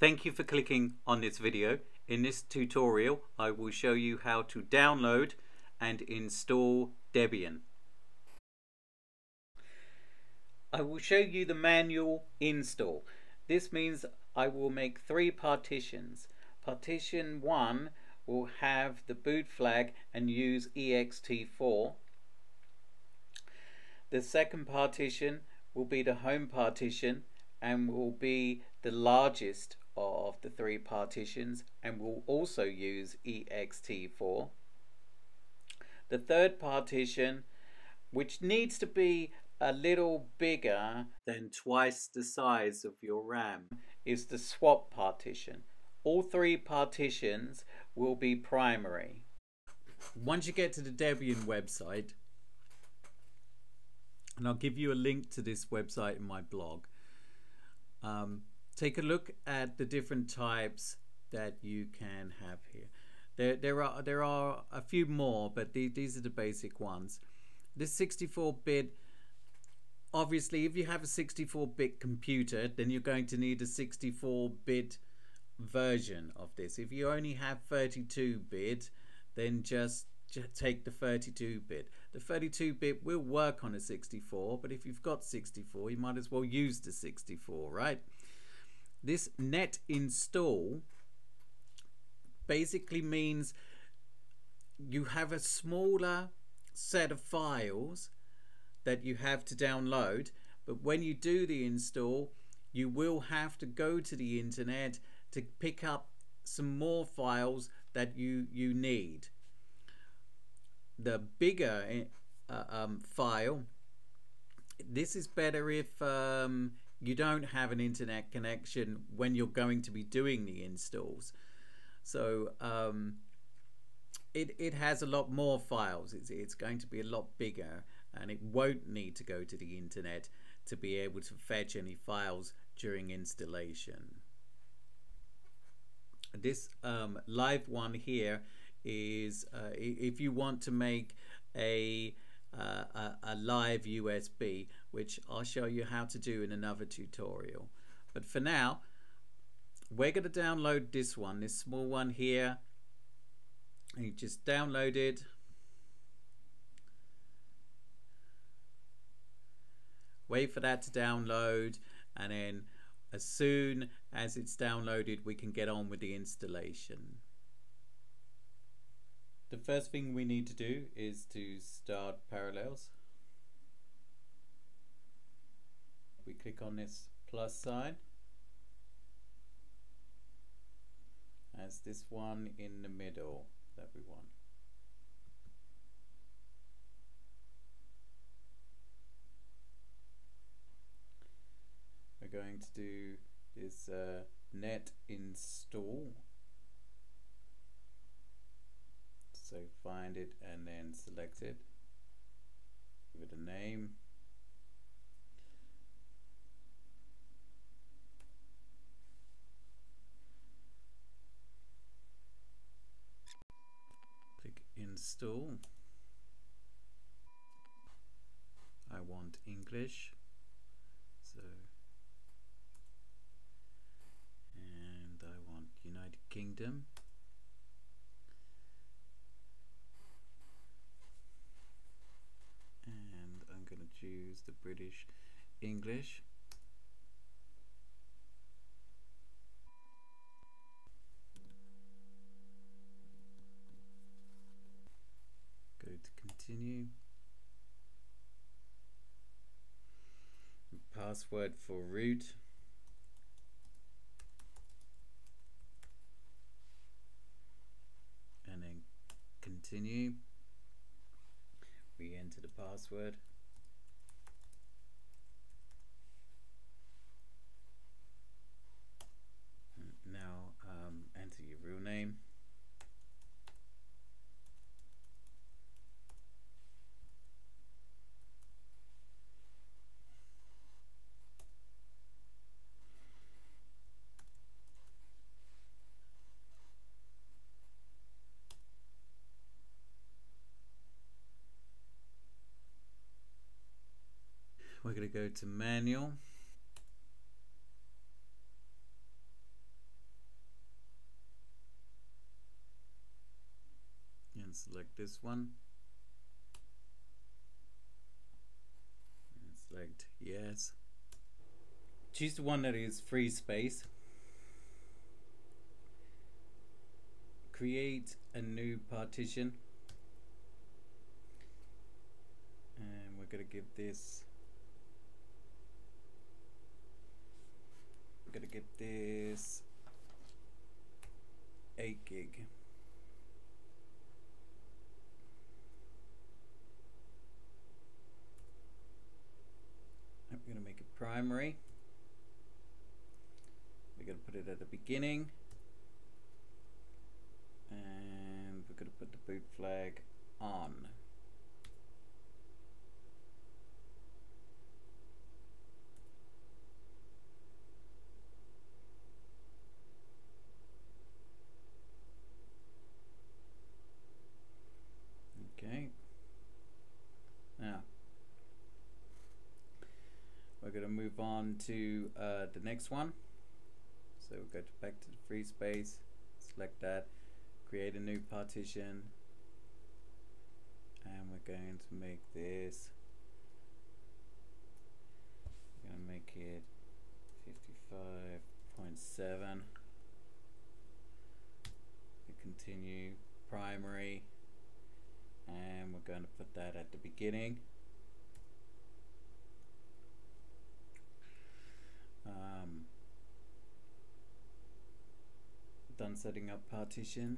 Thank you for clicking on this video. In this tutorial I will show you how to download and install Debian. I will show you the manual install. This means I will make three partitions. Partition 1 will have the boot flag and use ext4. The second partition will be the home partition and will be the largest of the three partitions and we'll also use ext4. The third partition, which needs to be a little bigger than twice the size of your RAM, is the swap partition. All three partitions will be primary. Once you get to the Debian website, and I'll give you a link to this website in my blog, um, take a look at the different types that you can have here. There, there are there are a few more, but the, these are the basic ones. This 64-bit, obviously, if you have a 64-bit computer, then you're going to need a 64-bit version of this. If you only have 32-bit, then just, just take the 32-bit. The 32-bit will work on a 64, but if you've got 64, you might as well use the 64, right? This net install basically means you have a smaller set of files that you have to download, but when you do the install, you will have to go to the internet to pick up some more files that you, you need. The bigger eh, uh, um, file, this is better if um, you don't have an internet connection when you're going to be doing the installs. So um, it, it has a lot more files. It's, it's going to be a lot bigger and it won't need to go to the internet to be able to fetch any files during installation. This um, live one here is uh, if you want to make a, uh, a, a live USB which I'll show you how to do in another tutorial. But for now, we're going to download this one, this small one here. And you just download it. Wait for that to download and then as soon as it's downloaded we can get on with the installation. The first thing we need to do is to start Parallels. We click on this plus sign. As this one in the middle that we want. We're going to do this uh, net install. So find it and then select it. Give it a name install. I want English. So, and I want United Kingdom. And I'm going to choose the British English. Continue. Password for root. And then continue. We enter the password. going to go to manual. And select this one. And select yes. Choose the one that is free space. Create a new partition. and we're going to give this going to give this 8 gig. I'm to make it primary. We're to put it at the beginning. And we're to put the boot flag on okay now we're going to move on to uh, the next one. So we'll go back to the free space select that create a new partition. And we're going to make this. We're going to make it 55.7 we continue primary. And we're going to put that at the beginning um, done setting up partition.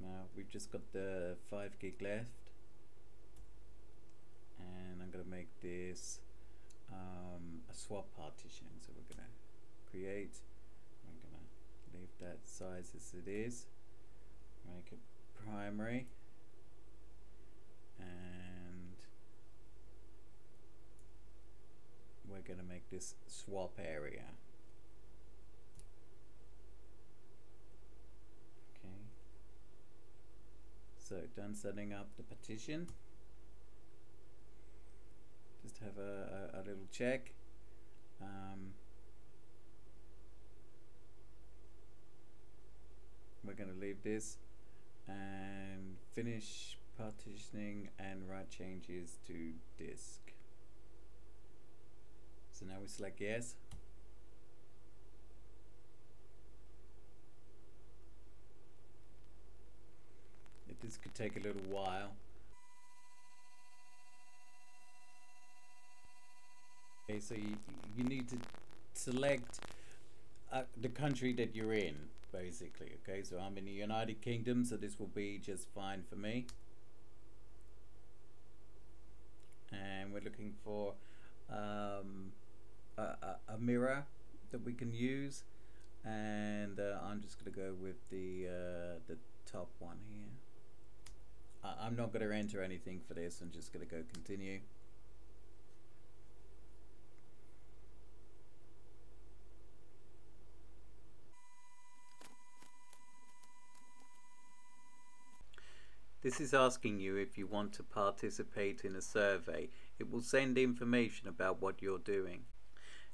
Now we've just got the 5 gig left. And I'm gonna make this um, a swap partition. So we're gonna create I'm gonna leave that size as it is. Make it primary. And we're gonna make this swap area So done setting up the partition. Just have a, a, a little check. Um, we're going to leave this and finish partitioning and write changes to disk. So now we select yes. This could take a little while. Okay, so you, you need to select uh, the country that you're in, basically. Okay, so I'm in the United Kingdom, so this will be just fine for me. And we're looking for um, a, a, mirror that we can use. And uh, I'm just going to go with the, uh, the top one here. I'm not going to enter anything for this. I'm just going to go continue. This is asking you if you want to participate in a survey. It will send information about what you're doing.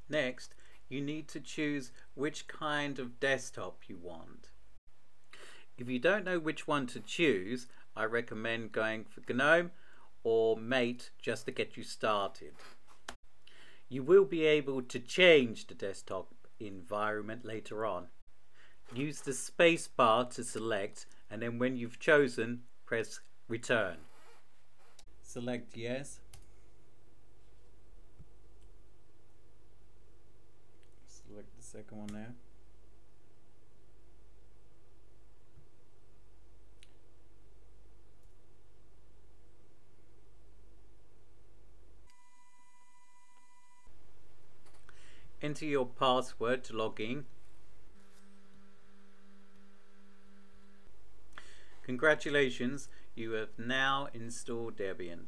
Next, you need to choose which kind of desktop you want. If you don't know which one to choose, I recommend going for GNOME or Mate just to get you started. You will be able to change the desktop environment later on. Use the space bar to select and then when you've chosen, press return. Select yes. Select the second one there. Enter your password to log in. Congratulations, you have now installed Debian.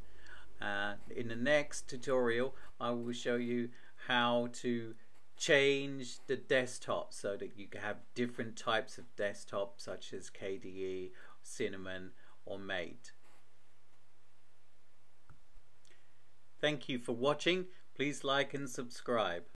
Uh, in the next tutorial, I will show you how to change the desktop so that you can have different types of desktop such as KDE, Cinnamon or Mate. Thank you for watching. Please like and subscribe.